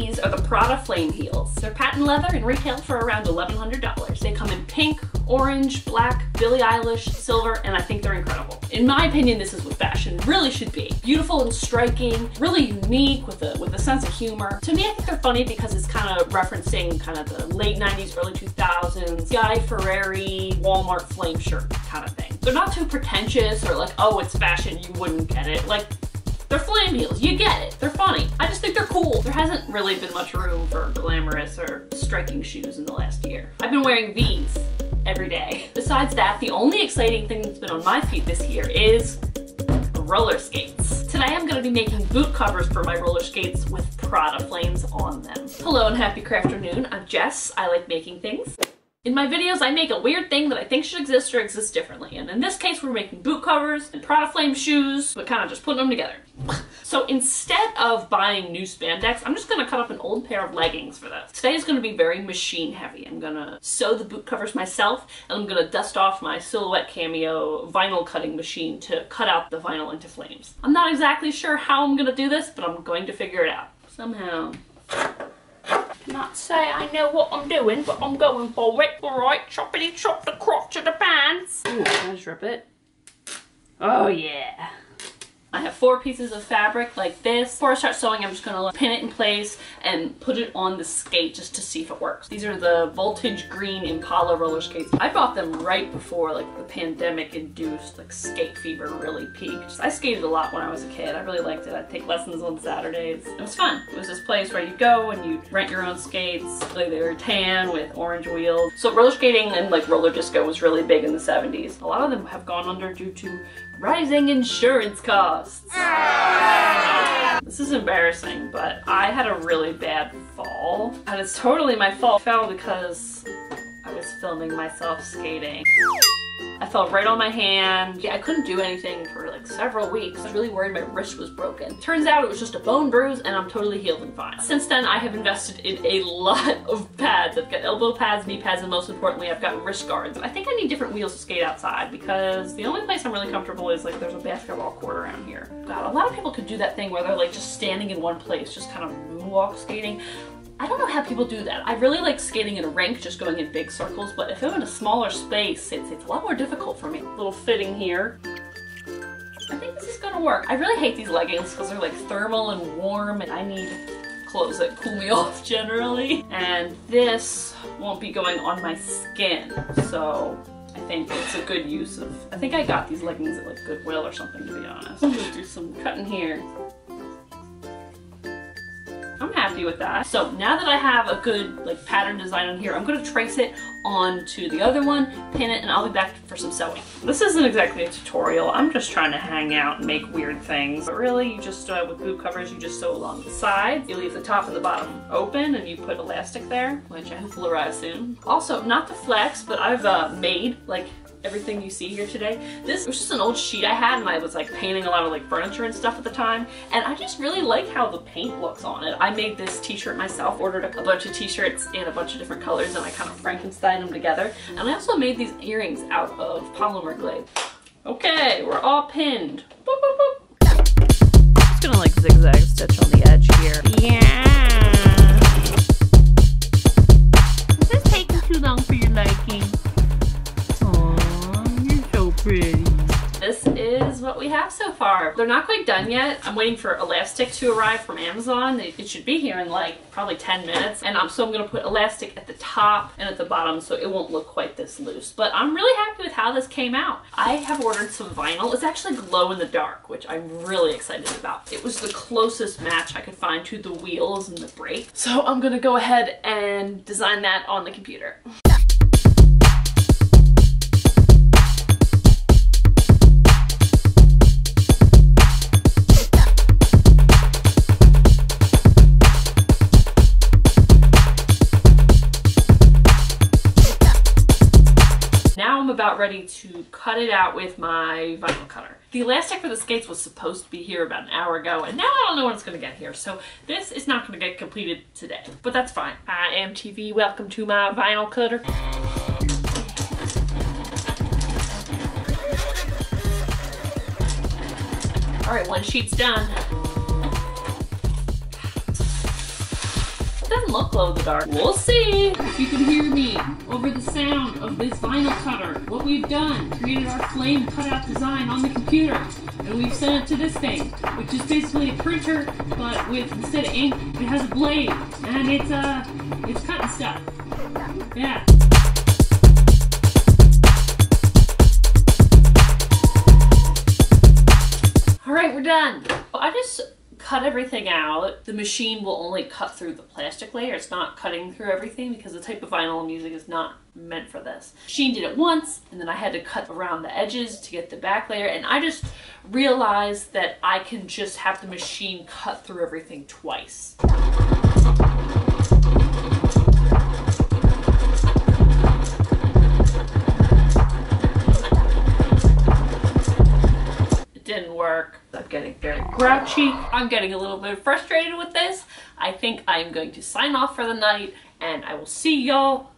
these are the Prada Flame Heels. They're patent leather and retail for around $1,100. They come in pink, orange, black, Billie Eilish, silver, and I think they're incredible. In my opinion, this is what fashion really should be. Beautiful and striking, really unique with a, with a sense of humor. To me, I think they're funny because it's kind of referencing kind of the late 90s, early 2000s, Guy Fieri, Walmart flame shirt kind of thing. They're not too pretentious or like, oh, it's fashion, you wouldn't get it. Like, they're flame heels, you get it. They're funny. I just think they're cool. There hasn't really been much room for glamorous or striking shoes in the last year. I've been wearing these every day. Besides that, the only exciting thing that's been on my feet this year is roller skates. Today I'm going to be making boot covers for my roller skates with Prada flames on them. Hello and happy crafternoon. I'm Jess. I like making things. In my videos, I make a weird thing that I think should exist or exist differently. And in this case, we're making boot covers and Prada Flame shoes, but kind of just putting them together. so instead of buying new spandex, I'm just gonna cut up an old pair of leggings for this. Today is gonna be very machine heavy. I'm gonna sew the boot covers myself, and I'm gonna dust off my Silhouette Cameo vinyl cutting machine to cut out the vinyl into flames. I'm not exactly sure how I'm gonna do this, but I'm going to figure it out. Somehow not say I know what I'm doing, but I'm going for it. Alright, choppity chop the crotch of the pants. Ooh, I rip it? Oh yeah. I have four pieces of fabric like this. Before I start sewing, I'm just gonna pin it in place and put it on the skate just to see if it works. These are the Voltage Green Impala roller skates. I bought them right before like the pandemic induced like skate fever really peaked. I skated a lot when I was a kid. I really liked it. I'd take lessons on Saturdays. It was fun. It was this place where you go and you rent your own skates. Like they were tan with orange wheels. So roller skating and like roller disco was really big in the 70s. A lot of them have gone under due to rising insurance costs. This is embarrassing, but I had a really bad fall. And it's totally my fault. I fell because I was filming myself skating. I fell right on my hand. Yeah, I couldn't do anything for several weeks. I was really worried my wrist was broken. Turns out it was just a bone bruise and I'm totally healed and fine. Since then, I have invested in a lot of pads. I've got elbow pads, knee pads, and most importantly, I've got wrist guards. I think I need different wheels to skate outside because the only place I'm really comfortable is like there's a basketball court around here. God, a lot of people could do that thing where they're like just standing in one place, just kind of moonwalk skating. I don't know how people do that. I really like skating in a rink, just going in big circles, but if I'm in a smaller space, it's, it's a lot more difficult for me. Little fitting here. I think this is gonna work. I really hate these leggings because they're like thermal and warm and I need clothes that cool me off generally. And this won't be going on my skin, so I think it's a good use of, I think I got these leggings at like Goodwill or something to be honest. I'm gonna do some cutting here. Happy with that. So now that I have a good like pattern design on here, I'm gonna trace it onto the other one, pin it, and I'll be back for some sewing. This isn't exactly a tutorial. I'm just trying to hang out and make weird things. But really, you just, uh, with boob covers, you just sew along the sides. You leave the top and the bottom open and you put elastic there, which I hope will arrive soon. Also, not to flex, but I've uh, made like everything you see here today. This was just an old sheet I had and I was like painting a lot of like furniture and stuff at the time and I just really like how the paint looks on it. I made this t-shirt myself, ordered a bunch of t-shirts in a bunch of different colors and I kind of Frankenstein them together. And I also made these earrings out of polymer clay. Okay, we're all pinned. Boop, boop, boop. Just gonna like zigzag stitch on the edge here. Yeah. They're not quite done yet. I'm waiting for elastic to arrive from Amazon. It should be here in like probably 10 minutes. And so I'm gonna put elastic at the top and at the bottom so it won't look quite this loose. But I'm really happy with how this came out. I have ordered some vinyl. It's actually glow in the dark, which I'm really excited about. It was the closest match I could find to the wheels and the brake. So I'm gonna go ahead and design that on the computer. Ready to cut it out with my vinyl cutter. The elastic for the skates was supposed to be here about an hour ago, and now I don't know when it's going to get here, so this is not going to get completed today. But that's fine. I am TV. Welcome to my vinyl cutter. All right, one sheet's done. Look glow in the dark. We'll see. If you can hear me over the sound of this vinyl cutter, what we've done, created our flame cutout design on the computer, and we've sent it to this thing, which is basically a printer, but with instead of ink, it has a blade, and it's uh, it's cutting stuff. Yeah. All right, we're done. I just cut everything out. The machine will only cut through the plastic layer. It's not cutting through everything because the type of vinyl I'm using is not meant for this. Machine did it once and then I had to cut around the edges to get the back layer and I just realized that I can just have the machine cut through everything twice. Didn't work. I'm getting very grouchy. I'm getting a little bit frustrated with this. I think I'm going to sign off for the night and I will see y'all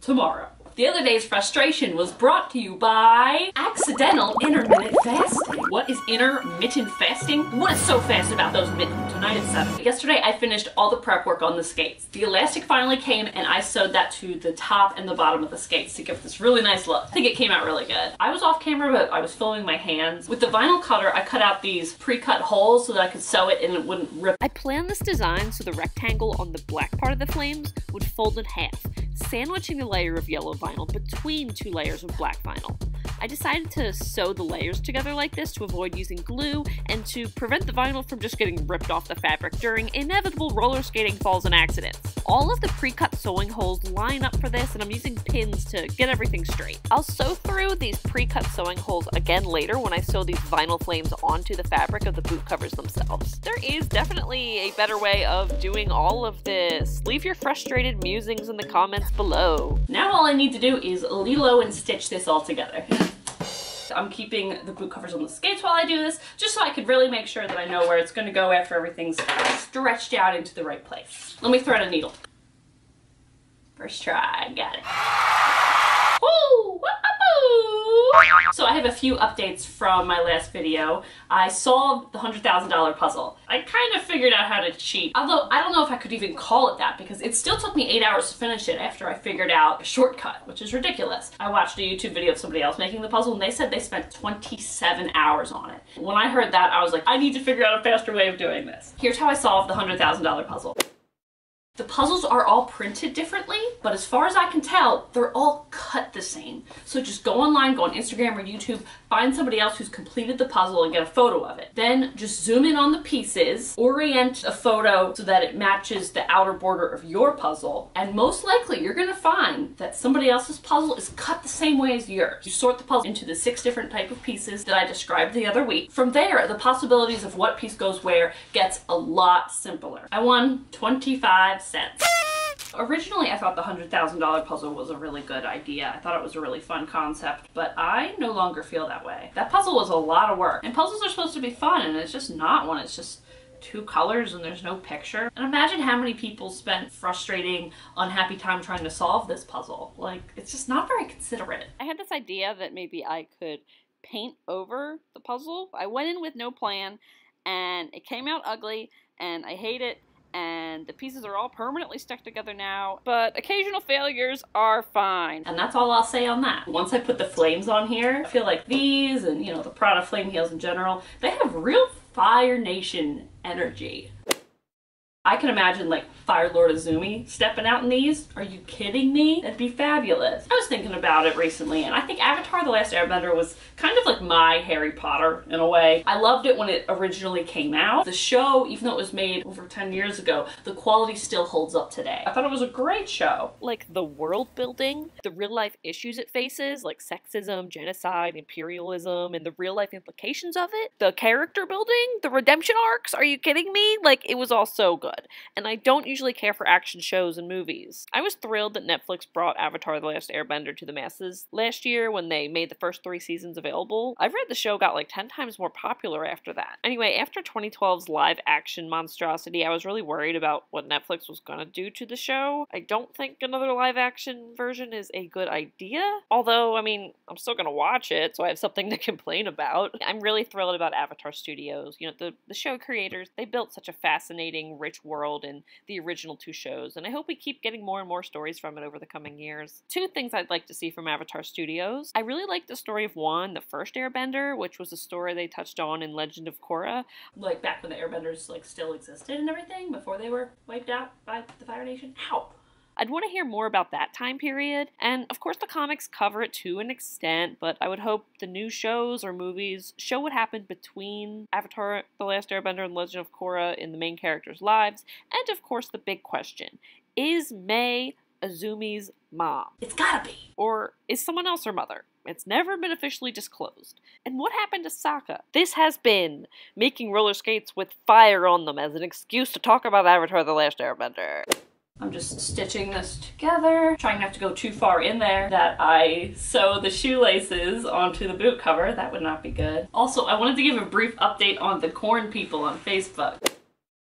tomorrow. The other day's frustration was brought to you by accidental intermittent fasting. What is intermittent fasting? What is so fast about those mittens? Tonight at 7. Yesterday I finished all the prep work on the skates. The elastic finally came and I sewed that to the top and the bottom of the skates to give this really nice look. I think it came out really good. I was off camera but I was filming my hands. With the vinyl cutter I cut out these pre-cut holes so that I could sew it and it wouldn't rip. I planned this design so the rectangle on the black part of the flames would fold in half sandwiching the layer of yellow vinyl between two layers of black vinyl. I decided to sew the layers together like this to avoid using glue and to prevent the vinyl from just getting ripped off the fabric during inevitable roller skating falls and accidents. All of the pre-cut sewing holes line up for this and I'm using pins to get everything straight. I'll sew through these pre-cut sewing holes again later when I sew these vinyl flames onto the fabric of the boot covers themselves. There is definitely a better way of doing all of this. Leave your frustrated musings in the comments below. Now all I need to do is Lilo and stitch this all together. I'm keeping the boot covers on the skates while I do this, just so I could really make sure that I know where it's gonna go after everything's stretched out into the right place. Let me thread a needle. First try, got it. So I have a few updates from my last video. I solved the $100,000 puzzle. I kind of figured out how to cheat, although I don't know if I could even call it that because it still took me eight hours to finish it after I figured out a shortcut, which is ridiculous. I watched a YouTube video of somebody else making the puzzle and they said they spent 27 hours on it. When I heard that, I was like, I need to figure out a faster way of doing this. Here's how I solved the $100,000 puzzle. The puzzles are all printed differently, but as far as I can tell, they're all cut the same. So just go online, go on Instagram or YouTube, find somebody else who's completed the puzzle and get a photo of it. Then just zoom in on the pieces, orient a photo so that it matches the outer border of your puzzle, and most likely you're gonna find that somebody else's puzzle is cut the same way as yours. You sort the puzzle into the six different type of pieces that I described the other week. From there, the possibilities of what piece goes where gets a lot simpler. I won 25 sense. Originally, I thought the $100,000 puzzle was a really good idea. I thought it was a really fun concept, but I no longer feel that way. That puzzle was a lot of work, and puzzles are supposed to be fun, and it's just not one. It's just two colors and there's no picture. And imagine how many people spent frustrating, unhappy time trying to solve this puzzle. Like, it's just not very considerate. I had this idea that maybe I could paint over the puzzle. I went in with no plan, and it came out ugly, and I hate it, and the pieces are all permanently stuck together now, but occasional failures are fine. And that's all I'll say on that. Once I put the flames on here, I feel like these and, you know, the Prada flame heels in general, they have real Fire Nation energy. I can imagine like Fire Lord Izumi stepping out in these. Are you kidding me? That'd be fabulous. I was thinking about it recently and I think Avatar The Last Airbender was kind of like my Harry Potter in a way. I loved it when it originally came out. The show, even though it was made over 10 years ago, the quality still holds up today. I thought it was a great show. Like the world building, the real life issues it faces, like sexism, genocide, imperialism, and the real life implications of it, the character building, the redemption arcs, are you kidding me? Like it was all so good good, and I don't usually care for action shows and movies. I was thrilled that Netflix brought Avatar The Last Airbender to the masses last year when they made the first three seasons available. I've read the show got like 10 times more popular after that. Anyway, after 2012's live action monstrosity, I was really worried about what Netflix was gonna do to the show. I don't think another live action version is a good idea, although, I mean, I'm still gonna watch it, so I have something to complain about. I'm really thrilled about Avatar Studios. You know, the, the show creators, they built such a fascinating, rich world in the original two shows, and I hope we keep getting more and more stories from it over the coming years. Two things I'd like to see from Avatar Studios. I really like the story of Wan, the first Airbender, which was a story they touched on in Legend of Korra. Like back when the Airbenders like still existed and everything before they were wiped out by the Fire Nation. How? I'd want to hear more about that time period, and of course, the comics cover it to an extent, but I would hope the new shows or movies show what happened between Avatar The Last Airbender and Legend of Korra in the main characters' lives, and of course, the big question is Mai Izumi's mom? It's gotta be. Or is someone else her mother? It's never been officially disclosed. And what happened to Sokka? This has been making roller skates with fire on them as an excuse to talk about Avatar The Last Airbender. I'm just stitching this together, trying not to go too far in there that I sew the shoelaces onto the boot cover. That would not be good. Also, I wanted to give a brief update on the corn people on Facebook.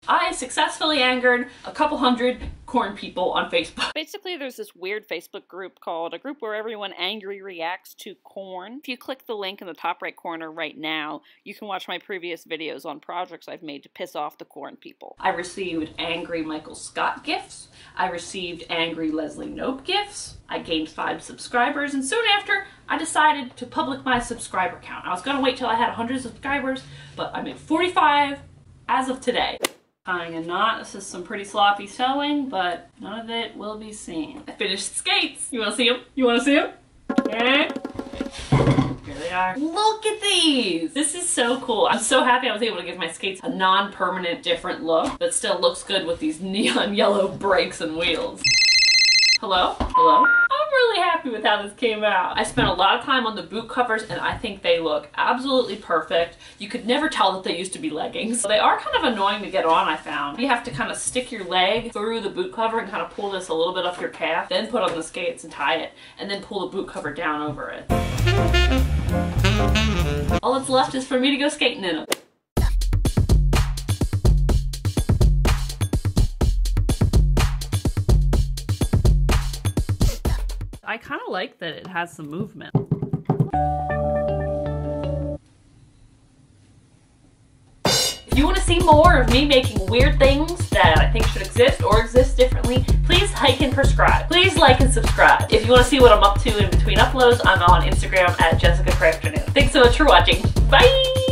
I successfully angered a couple hundred corn people on Facebook. Basically, there's this weird Facebook group called a group where everyone angry reacts to corn. If you click the link in the top right corner right now, you can watch my previous videos on projects I've made to piss off the corn people. I received angry Michael Scott gifts. I received angry Leslie Knope gifts. I gained five subscribers, and soon after, I decided to public my subscriber count. I was gonna wait till I had 100 subscribers, but I'm at 45 as of today tying a knot. This is some pretty sloppy sewing, but none of it will be seen. I finished skates. You wanna see them? You wanna see them? Okay. Eh? Here they are. Look at these! This is so cool. I'm so happy I was able to give my skates a non-permanent different look that still looks good with these neon yellow brakes and wheels. Hello? Hello? Really happy with how this came out. I spent a lot of time on the boot covers and I think they look absolutely perfect. You could never tell that they used to be leggings. They are kind of annoying to get on, I found. You have to kind of stick your leg through the boot cover and kind of pull this a little bit off your calf, then put on the skates and tie it, and then pull the boot cover down over it. All that's left is for me to go skating in them. I kind of like that it has some movement. If you want to see more of me making weird things that I think should exist or exist differently, please like and subscribe. Please like and subscribe. If you want to see what I'm up to in between uploads, I'm on Instagram at Jessica Crafternoon. Thanks so much for watching. Bye!